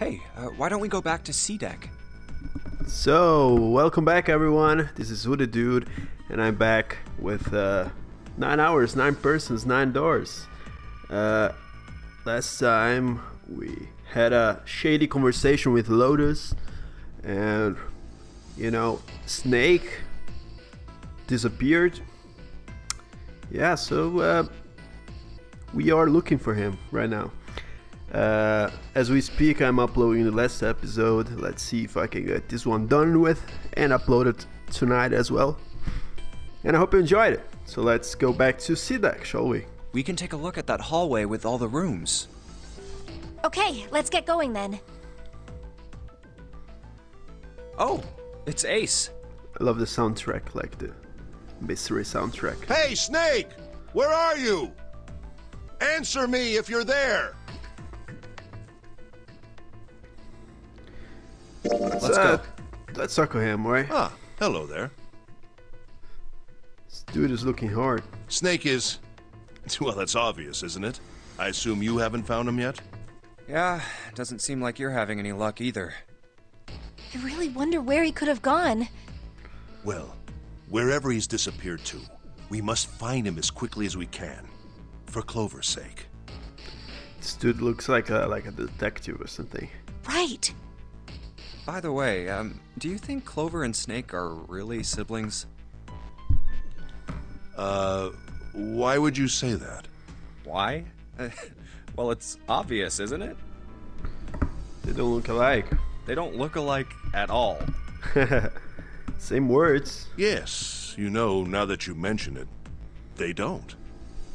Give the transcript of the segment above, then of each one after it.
Hey, uh, why don't we go back to C deck? So, welcome back everyone. This is Hooded Dude, and I'm back with uh, 9 hours, 9 persons, 9 doors. Uh, last time we had a shady conversation with Lotus, and you know, Snake disappeared. Yeah, so uh, we are looking for him right now. Uh, as we speak, I'm uploading the last episode. Let's see if I can get this one done with and upload it tonight as well. And I hope you enjoyed it. So let's go back to C deck, shall we? We can take a look at that hallway with all the rooms. Okay, let's get going then. Oh, it's Ace. I love the soundtrack, like the mystery soundtrack. Hey, Snake! Where are you? Answer me if you're there! Let's, Let's uh, go. Let's suckle him, right? Ah, hello there. This dude is looking hard. Snake is. Well, that's obvious, isn't it? I assume you haven't found him yet? Yeah, doesn't seem like you're having any luck either. I really wonder where he could have gone. Well, wherever he's disappeared to, we must find him as quickly as we can. For Clover's sake. This dude looks like a like a detective or something. Right. By the way, um, do you think Clover and Snake are really siblings? Uh, why would you say that? Why? well, it's obvious, isn't it? They don't look alike. They don't look alike at all. Same words. Yes, you know, now that you mention it, they don't.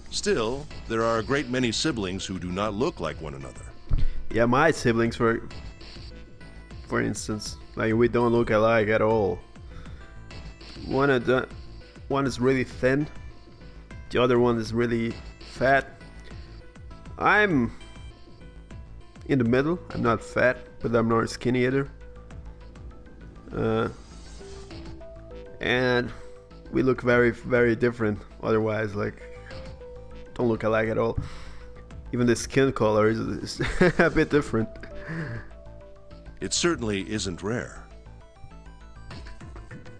Still, there are a great many siblings who do not look like one another. Yeah, my siblings, for for instance, like we don't look alike at all. One of the one is really thin, the other one is really fat. I'm in the middle. I'm not fat, but I'm not skinny either. Uh, and we look very, very different. Otherwise, like, don't look alike at all. Even the skin color is, is a bit different. It certainly isn't rare.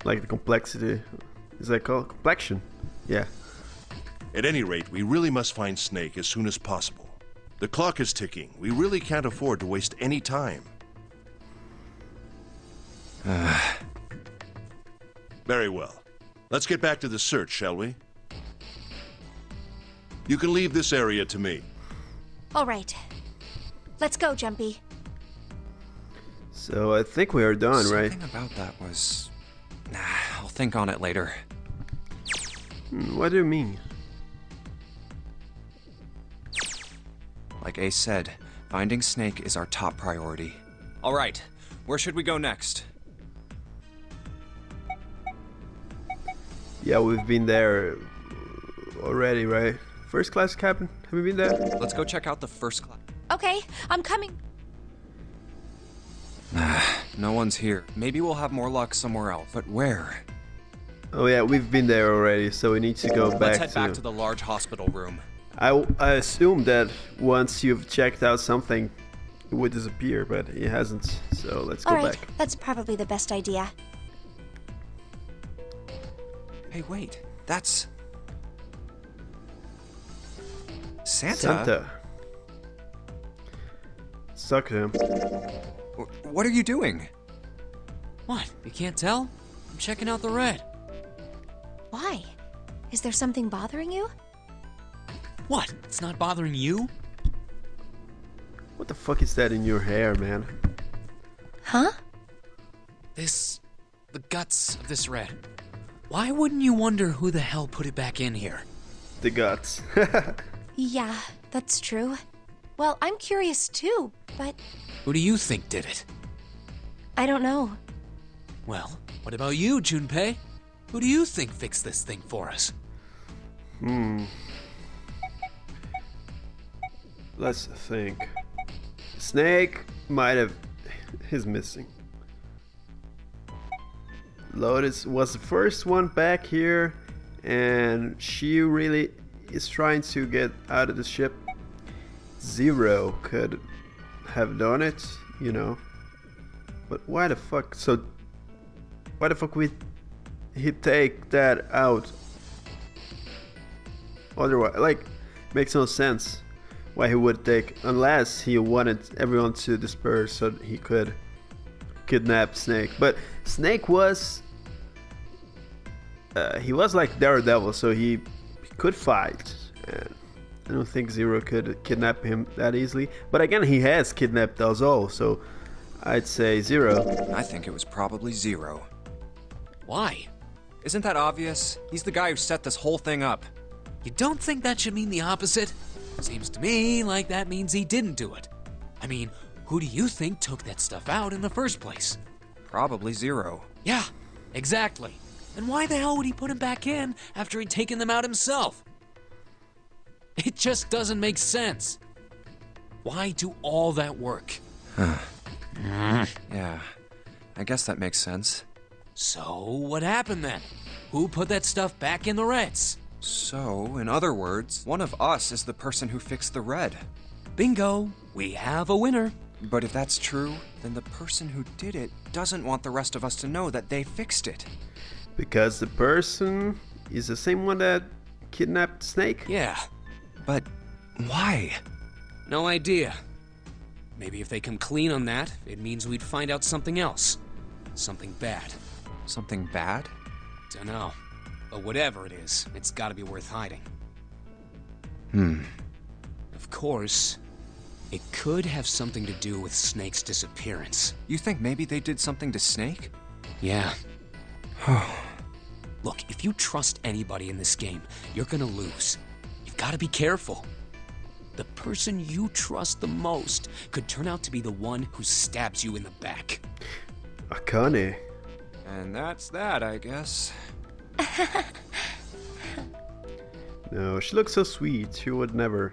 Like the complexity. Is that called complexion? Yeah. At any rate, we really must find Snake as soon as possible. The clock is ticking. We really can't afford to waste any time. Very well. Let's get back to the search, shall we? You can leave this area to me. All right. Let's go, Jumpy. So I think we are done, right? Something about that was. Nah, I'll think on it later. Hmm, What do you mean? Like Ace said, finding Snake is our top priority. All right, where should we go next? Yeah, we've been there already, right? First class cabin? Have we been there? Let's go check out the first class. Okay, I'm coming. Ah, no one's here. Maybe we'll have more luck somewhere else. But where? Oh yeah, we've been there already, so we need to go back Let's head to. back to the large hospital room. I, I assume that once you've checked out something, it would disappear, but it hasn't. So let's go All right, back. that's probably the best idea. Hey, wait. That's. Santa? Santa. Suck him. Wh- What are you doing? What? You can't tell? I'm checking out the red. Why? Is there something bothering you? What? It's not bothering you? What the fuck is that in your hair, man? Huh? This. the guts of this red. Why wouldn't you wonder who the hell put it back in here? The guts. Yeah, that's true. Well, I'm curious too, but Who do you think did it? I don't know. Well, what about you, Junpei? Who do you think fixed this thing for us? Hmm. Let's think. Snake might have. He's missing. Lotus was the first one back here, and she really is trying to get out of the ship. Zero could have done it. you know. But why the fuck? So, why the fuck would he take that out? Otherwise, like, makes no sense why he would take, unless he wanted everyone to disperse so he could kidnap Snake. But Snake was, uh, he was like Daredevil, so he, could fight. And I don't think Zero could kidnap him that easily. But again, he has kidnapped us all, so I'd say Zero. I think it was probably Zero. Why? Isn't that obvious? He's the guy who set this whole thing up. You don't think that should mean the opposite? Seems to me like that means he didn't do it. I mean, who do you think took that stuff out in the first place? Probably Zero. Yeah, exactly. And why the hell would he put him back in after he'd taken them out himself? It just doesn't make sense. Why do all that work? Yeah, I guess that makes sense. So, what happened then? Who put that stuff back in the Reds? So, in other words, one of us is the person who fixed the red. Bingo, we have a winner. But if that's true, then the person who did it doesn't want the rest of us to know that they fixed it. Because the person is the same one that kidnapped Snake? Yeah, But why? no idea. Maybe if they come clean on that, it means we'd find out something else. Something bad. Something bad? Dunno. But whatever it is, it's gotta be worth hiding. Hmm. Of course, it could have something to do with Snake's disappearance. You think maybe they did something to Snake? Yeah. Look, if you trust anybody in this game, you're gonna lose. You've gotta be careful. The person you trust the most could turn out to be the one who stabs you in the back. Akane. And that's that, I guess. No, she looks so sweet. She would never.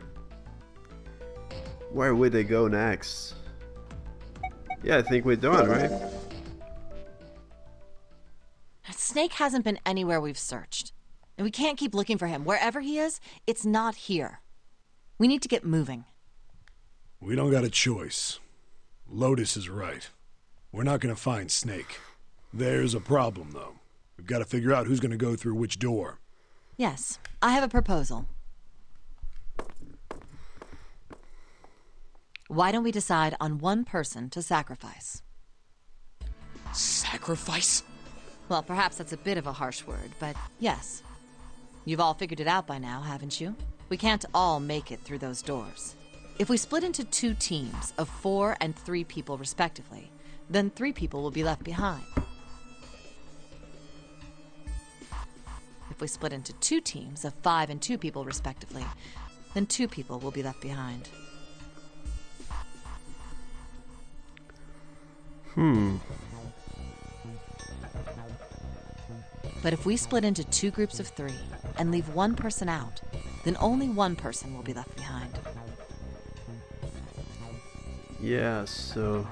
Where would they go next? Yeah, I think we're done, right? Snake hasn't been anywhere we've searched. And we can't keep looking for him. Wherever he is, it's not here. We need to get moving. We don't got a choice. Lotus is right. We're not gonna find Snake. There's a problem, though. We've got to figure out who's gonna go through which door. Yes, I have a proposal. Why don't we decide on one person to sacrifice? Sacrifice? Well, perhaps that's a bit of a harsh word, but yes. You've all figured it out by now, haven't you? We can't all make it through those doors. If we split into two teams of four and three people respectively, then three people will be left behind. If we split into two teams of five and two people respectively, then two people will be left behind. Hmm. But if we split into two groups of three and leave one person out, then only one person will be left behind. Yeah, so.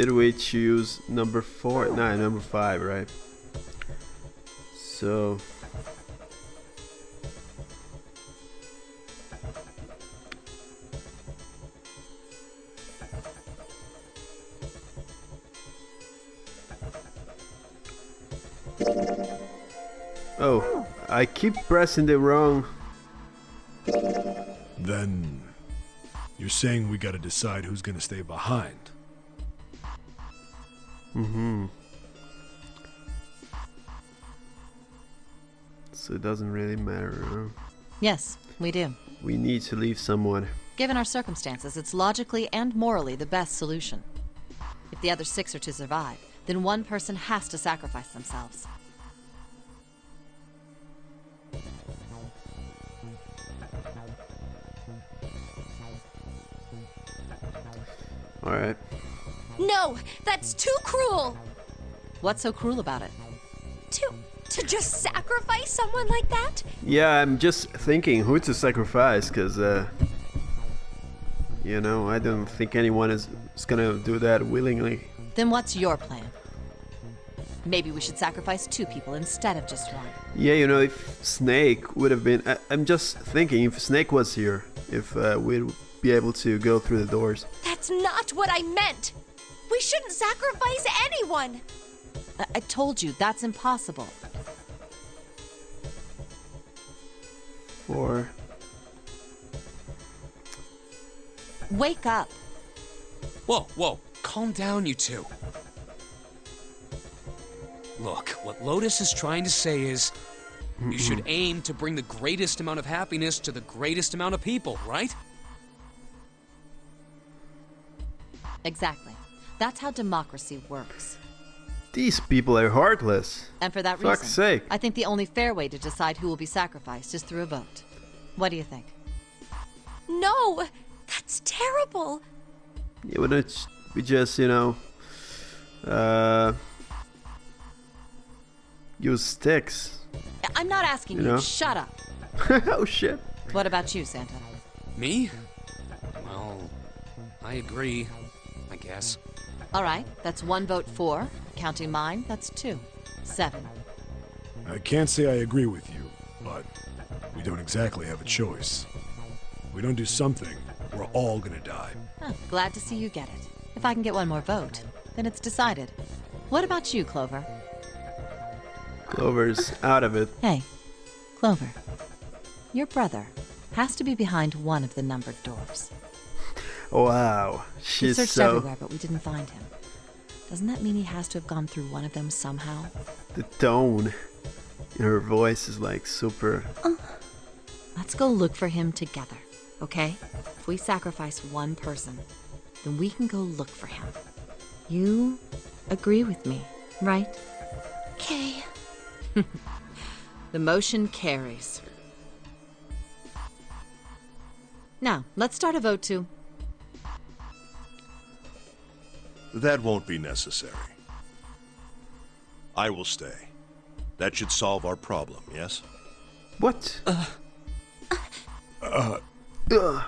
Did we choose number four? No, number five, right? So. Oh, I keep pressing the wrong. Then. You're saying we gotta decide who's gonna stay behind. Mm-hmm. So it doesn't really matter. Huh? Yes, we do. We need to leave someone. Given our circumstances, it's logically and morally the best solution. If the other six are to survive, then one person has to sacrifice themselves. No, that's too cruel. What's so cruel about it? To To just sacrifice someone like that? Yeah, I'm just thinking who to sacrifice, because, uh, you know, I don't think anyone is, is gonna do that willingly. Then what's your plan? Maybe we should sacrifice two people instead of just one. Yeah, you know, if Snake would have been. I, I'm just thinking if Snake was here, if uh, we'd be able to go through the doors. That's not what I meant! We shouldn't sacrifice anyone! I, I told you that's impossible. Or. Wake up. Whoa, whoa, calm down, you two. Look, what Lotus is trying to say is you should aim to bring the greatest amount of happiness to the greatest amount of people, right? Exactly. That's how democracy works. These people are heartless. And for that Fuck's reason, sake. I think the only fair way to decide who will be sacrificed is through a vote. What do you think? No! That's terrible! It would we just, you know, uh, use sticks. I'm not asking You you. know? Shut up. oh shit. What about you, Santa? Me? Well, I agree, I guess. All right, that's one vote for. Counting mine, that's two. Seven. I can't say I agree with you, but we don't exactly have a choice. If we don't do something, we're all gonna die. Huh, glad to see you get it. If I can get one more vote, then it's decided. What about you, Clover? Clover's out of it. Hey, Clover. Your brother has to be behind one of the numbered doors. Wow. We She's searched so. everywhere, but we didn't find him. Doesn't that mean he has to have gone through one of them somehow? The tone in her voice is like super. Uh, let's go look for him together, okay? If we sacrifice one person, then we can go look for him. You agree with me, right? Okay. The motion carries. Now, let's start a vote to. That won't be necessary. I will stay. That should solve our problem, yes? What? Uh. Uh. Uh.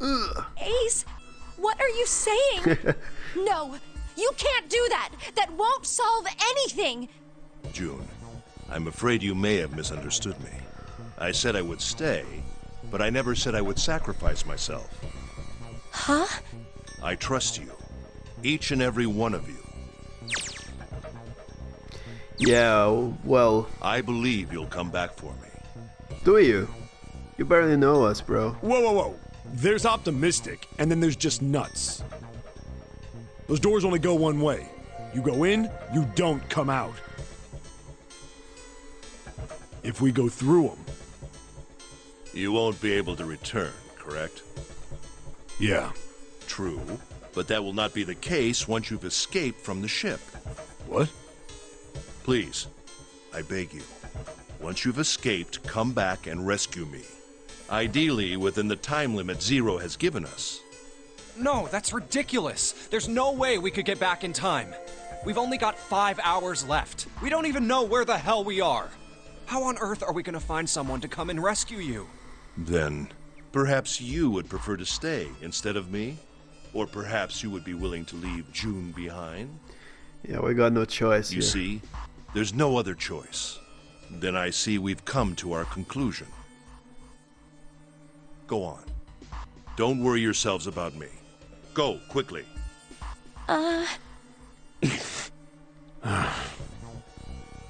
Uh. Ace, what are you saying? no, you can't do that! That won't solve anything! June, I'm afraid you may have misunderstood me. I said I would stay, but I never said I would sacrifice myself. Huh? I trust you. Each and every one of you. Yeah, well, I believe you'll come back for me. do you? You barely know us, bro. Whoa, whoa, whoa. There's optimistic, and then there's just nuts. Those doors only go one way. You go in, you don't come out. If we go through them, You won't be able to return, correct? yeah. True, but that will not be the case once you've escaped from the ship. What? Please, I beg you. Once you've escaped, come back and rescue me. Ideally, within the time limit Zero has given us. No, that's ridiculous. There's no way we could get back in time. We've only got five hours left. We don't even know where the hell we are. How on earth are we gonna find someone to come and rescue you? Then, perhaps you would prefer to stay instead of me? Or perhaps you would be willing to leave June behind? Yeah, we got no choice You here. see, there's no other choice. Then I see we've come to our conclusion. Go on. Don't worry yourselves about me. Go, quickly. Uh.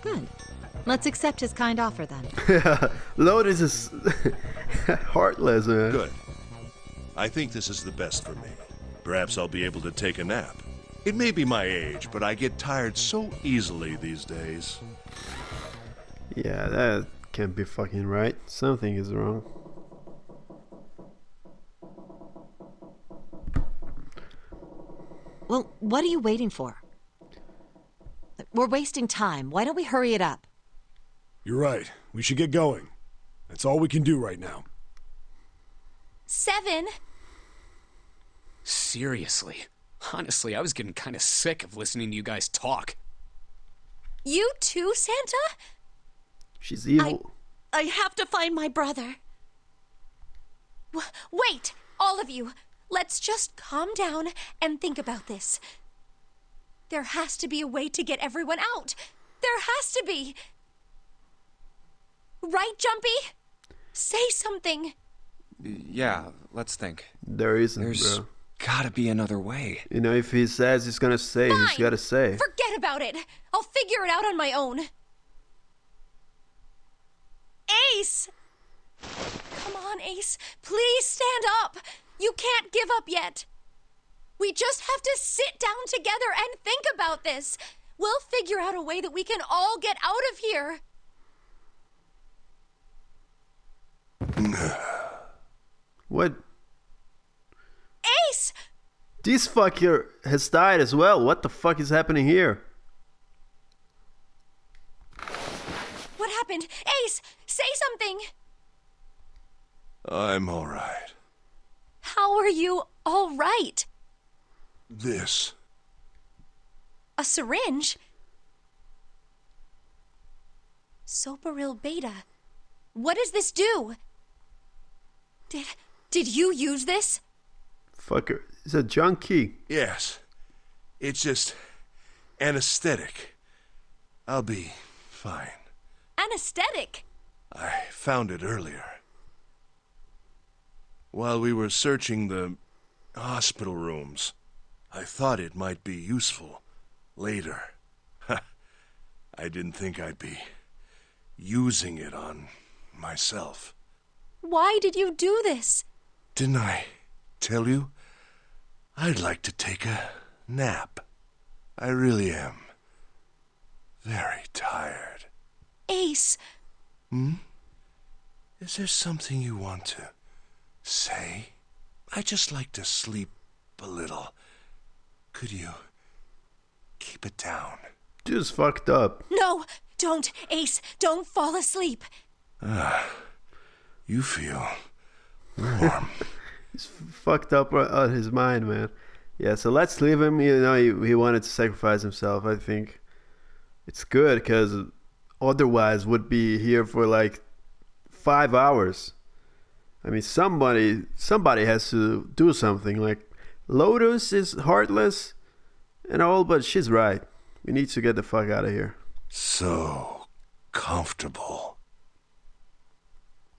Good. Let's accept his kind offer then. Lotus is heartless, man. Good. I think this is the best for me. Perhaps I'll be able to take a nap. It may be my age, but I get tired so easily these days. Yeah, that can't be fucking right. Something is wrong. Well, what are you waiting for? We're wasting time. Why don't we hurry it up? You're right. We should get going. That's all we can do right now. Seven? Seriously. Honestly, I was getting kind of sick of listening to you guys talk. You too, Santa? She's evil. I have to find my brother. W- wait, all of you. Let's just calm down and think about this. There has to be a way to get everyone out. There has to be. Right, Jumpy? Say something. Yeah, let's think. There isn't, There's bro. Gotta be another way. You know, if he says he's gonna say, he's gotta say. Forget about it. I'll figure it out on my own. Ace! Come on, Ace. Please stand up. You can't give up yet. We just have to sit down together and think about this. We'll figure out a way that we can all get out of here. What? Ace! This fucker has died as well. What the fuck is happening here? What happened? Ace, say something. I'm all right. How are you all right? This. A syringe? Soparil beta. What does this do? Did did you use this? Fucker. He's a junkie. Yes. It's just anesthetic. I'll be fine. Anesthetic. I found it earlier. While we were searching the hospital rooms, I thought it might be useful later. I didn't think I'd be using it on myself. Why did you do this? Didn't I tell you? I'd like to take a nap. I really am. Very tired. Ace, Hmm? Is there something you want to say? I just like to sleep a little. Could you keep it down? Just fucked up. no, don't, Ace, don't fall asleep. Ah, you feel warm. He's fucked up uh, on his mind, man. Yeah, so let's leave him. You know, he, he wanted to sacrifice himself. I think it's good because otherwise would be here for like five hours. I mean, somebody somebody has to do something. Like Lotus is heartless and all, but she's right. We need to get the fuck out of here. so comfortable.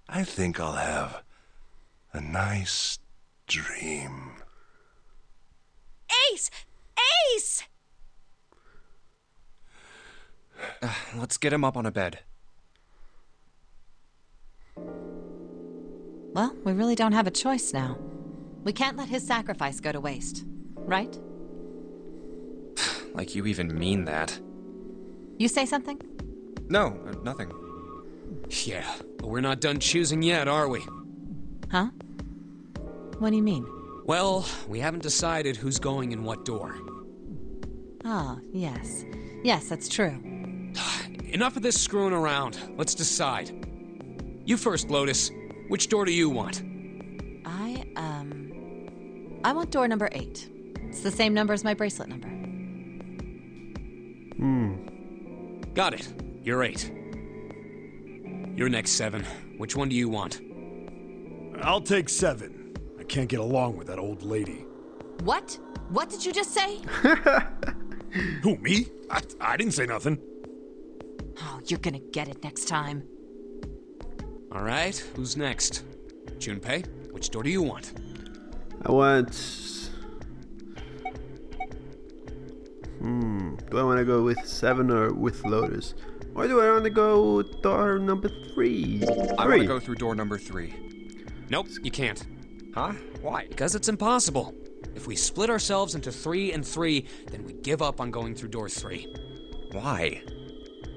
I think I'll have a nice dream. Ace! Ace! Let's get him up on a bed. Well, we really don't have a choice now. We can't let his sacrifice go to waste, right? Like you even mean that. You say something? No, uh, nothing. Yeah, but we're not done choosing yet, are we? Huh? What do you mean? Well, we haven't decided who's going in what door. Ah, yes. Yes, that's true. Enough of this screwing around. Let's decide. You first, Lotus. Which door do you want? I, um. I want door number eight. It's the same number as my bracelet number. Hmm. Got it. You're eight. You're next, seven. Which one do you want? I'll take seven. I can't get along with that old lady. What? What did you just say? Who, me? I, I didn't say nothing. Oh, you're gonna get it next time. All right, who's next? Junpei, which door do you want? I want. Hmm. Do I want to go with seven or with Lotus, or do I want to go door number three? I want Three. to go through door number three. Nope, you can't. Huh? Why? Because it's impossible. If we split ourselves into three and three, then we give up on going through door three. Why?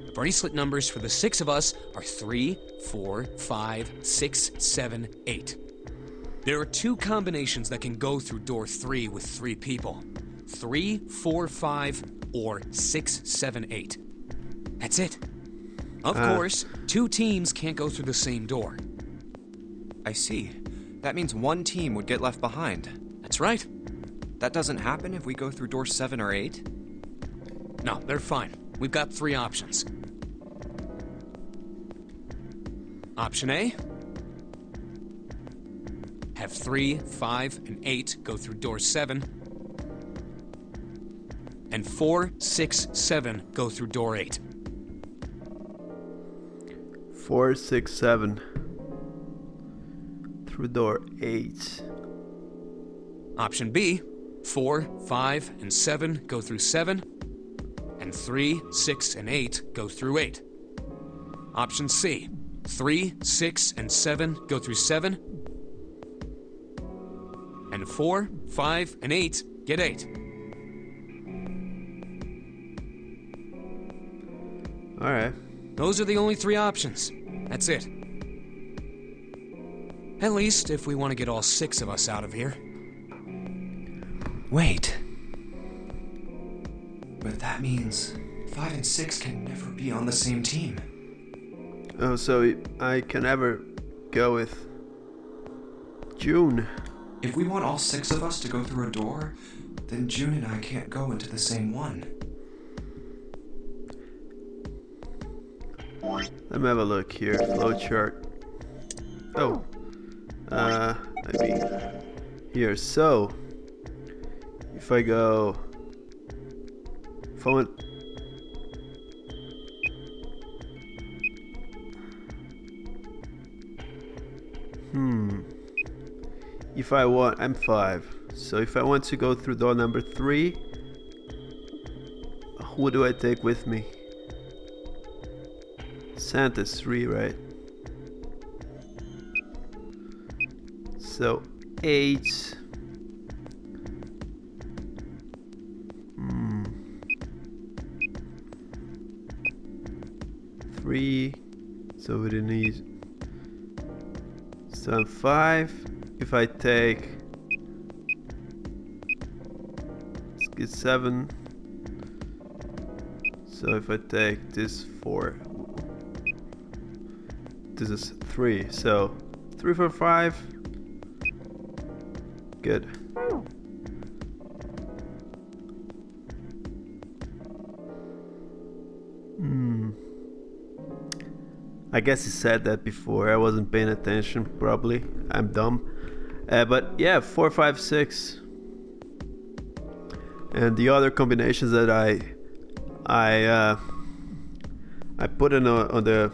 The bracelet numbers for the six of us are three, four, five, six, seven, eight. There are two combinations that can go through door three with three people three, four, five, or six, seven, eight. That's it. Of Ah. course, two teams can't go through the same door. I see. That means one team would get left behind. That's right. That doesn't happen if we go through door seven or eight? No, they're fine. We we've got three options. Option A have 3, 5, and 8 go through door 7. And four, six, seven go through door 8. Four, six, seven. Through door eight. Option B 4, 5, and 7 go through 7. And 3, 6, and 8 go through 8. Option C 3, 6, and 7 go through 7. And 4, 5, and 8 get 8. Alright. Those are the only three options. That's it. At least if we want to get all six of us out of here. Wait. But that means five and six can never be on the same team. Oh, so I can never go with June. If we want all six of us to go through a door, then June and I can't go into the same one. Let me have a look here. Flowchart. Here. So, if I go, if I want, hmm. If I want, I'm five. So if I want to go through door number three, who do I take with me? Santa's three, right? So eight. Hmm. Three. So we need. So five. If I take. Let's get seven. So if I take this four, this is three. So three for five. Good. Hmm. I guess he said that before. I wasn't paying attention. Probably. I'm dumb. Uh, but yeah, four, five, six. And the other combinations that I, I, uh, I put in a, on the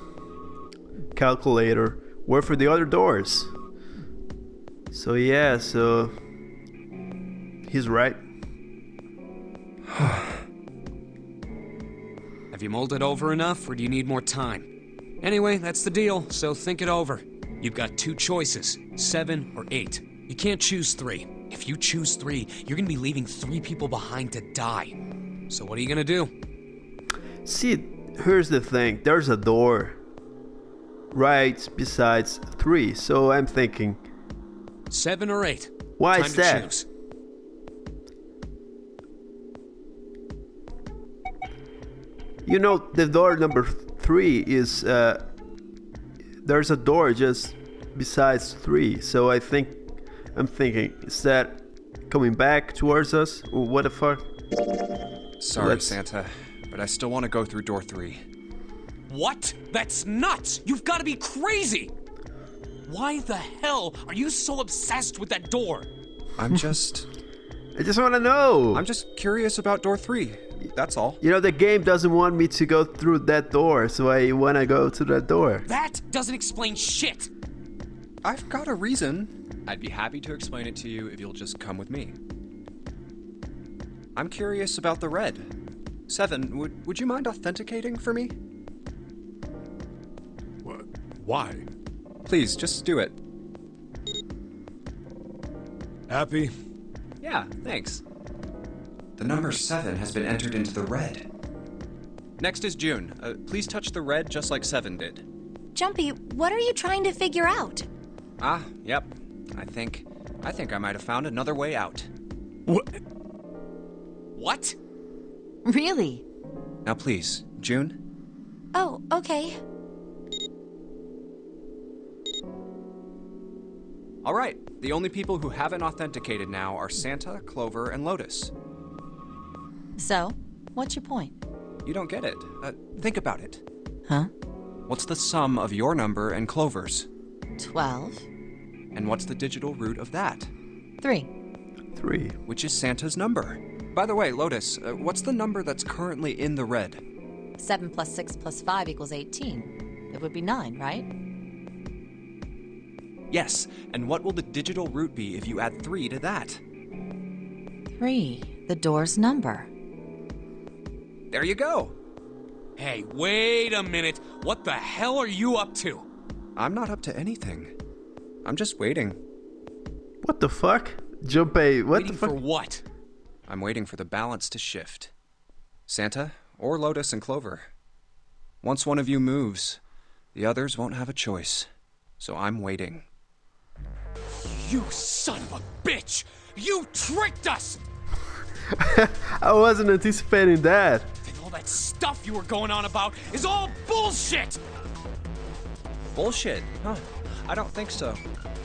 calculator were for the other doors. So yeah, so he's right. Have you mulled it over enough, or do you need more time? Anyway, that's the deal, so think it over. You've got two choices seven or eight. You can't choose three. If you choose three, you're gonna be leaving three people behind to die. So, what are you gonna do? See, here's the thing. There's a door right besides three. So I'm thinking, Seven or eight? Why Time is that? choose. you know, the door number three is uh, there's a door just besides three. So I think I'm thinking, is that coming back towards us? Or what the fuck? Sorry, Let's- Santa, but I still want to go through door three. What? That's nuts! You've gotta be crazy! Why the hell are you so obsessed with that door? I'm just. I just want to know. I'm just curious about door three. That's all. You know, the game doesn't want me to go through that door, so I want to go to that door. That doesn't explain shit! I've got a reason. I'd be happy to explain it to you if you'll just come with me. I'm curious about the red. Seven, would, would you mind authenticating for me? What? Why? Please, just do it. Happy? Yeah, thanks. The number seven has been entered into the red. Next is June. Uh, please touch the red just like seven did. Jumpy, what are you trying to figure out? Ah, yep. I think. I think I might have found another way out. What? What? Really? Now, please, June. Oh, okay. All right. The only people who haven't authenticated now are Santa, Clover, and Lotus. So, what's your point? You don't get it. Uh, think about it. Huh? What's the sum of your number and Clover's? 12. And what's the digital root of that? 3. Three. Which is Santa's number. By the way, Lotus, uh, what's the number that's currently in the red? 7 plus 6 plus 5 equals 18. It would be 9, right? Yes, and what will the digital root be if you add 3 to that? 3. The door's number. There you go. Hey, wait a minute. What the hell are you up to? I'm not up to anything. I'm just waiting. What the fuck? Junpei, what Waiting the fuck? for what? I'm waiting for the balance to shift. Santa, or Lotus and Clover. Once one of you moves, the others won't have a choice. So I'm waiting. You son of a bitch! You tricked us! I wasn't anticipating that. And all that stuff you were going on about is all bullshit! Bullshit, huh? I don't think so.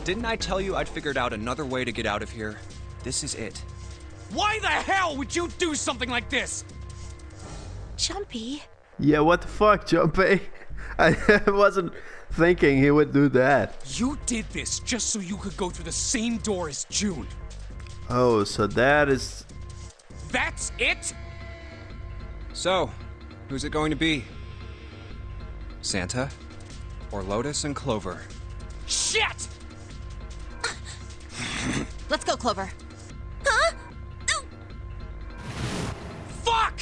Didn't I tell you I'd figured out another way to get out of here? This is it. Why the hell would you do something like this? Jumpy. Yeah, what the fuck, Junpei? I wasn't thinking he would do that. You did this just so you could go through the same door as June. Oh, so that is. That's it? So, who's it going to be? Santa? Or Lotus and Clover? Shit! Let's go, Clover. Huh? Fuck!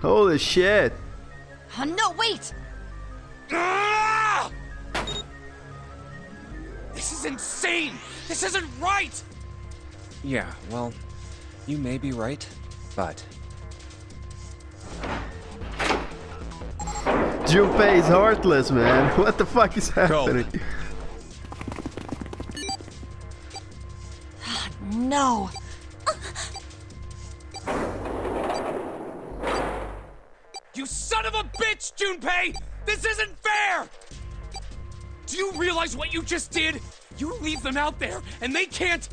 Holy shit. Oh, no, wait! Ah! This is insane! This isn't right! Yeah, well, you may be right, but Junpei is heartless, man. What the fuck is happening? No! Do you realize what you just did? You leave them out there, and they can't.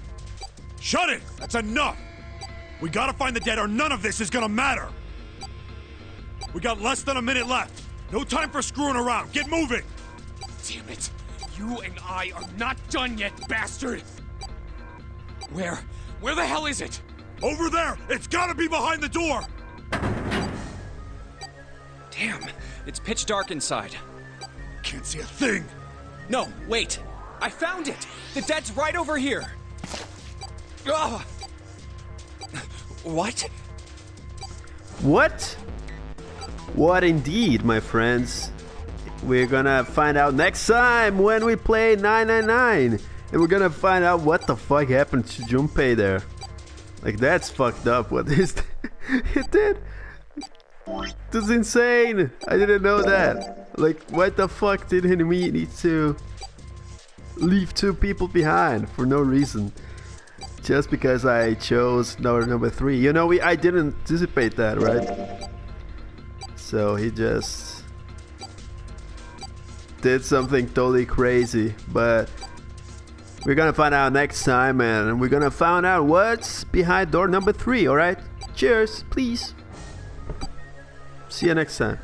Shut it! That's enough! We gotta find the dead or none of this is gonna matter! We got less than a minute left. No time for screwing around. Get moving! Damn it! You and I are not done yet, bastard! Where? Where the hell is it? Over there! It's gotta be behind the door! damn, it's pitch dark inside. Can't see a thing! No, wait! I found it! The dead's right over here! Ugh. What? What? What indeed, my friends? We're gonna find out next time when we play 999. And we're gonna find out what the fuck happened to Junpei there. Like, that's fucked up. What is that? it did? This is insane. I didn't know that. Like, what the fuck did he need to leave two people behind for no reason? Just because I chose number number three. You know, we I didn't anticipate that, right? So he just did something totally crazy, but we're gonna find out next time, and we're gonna find out what's behind door number three. All right? Cheers, please. See you next time.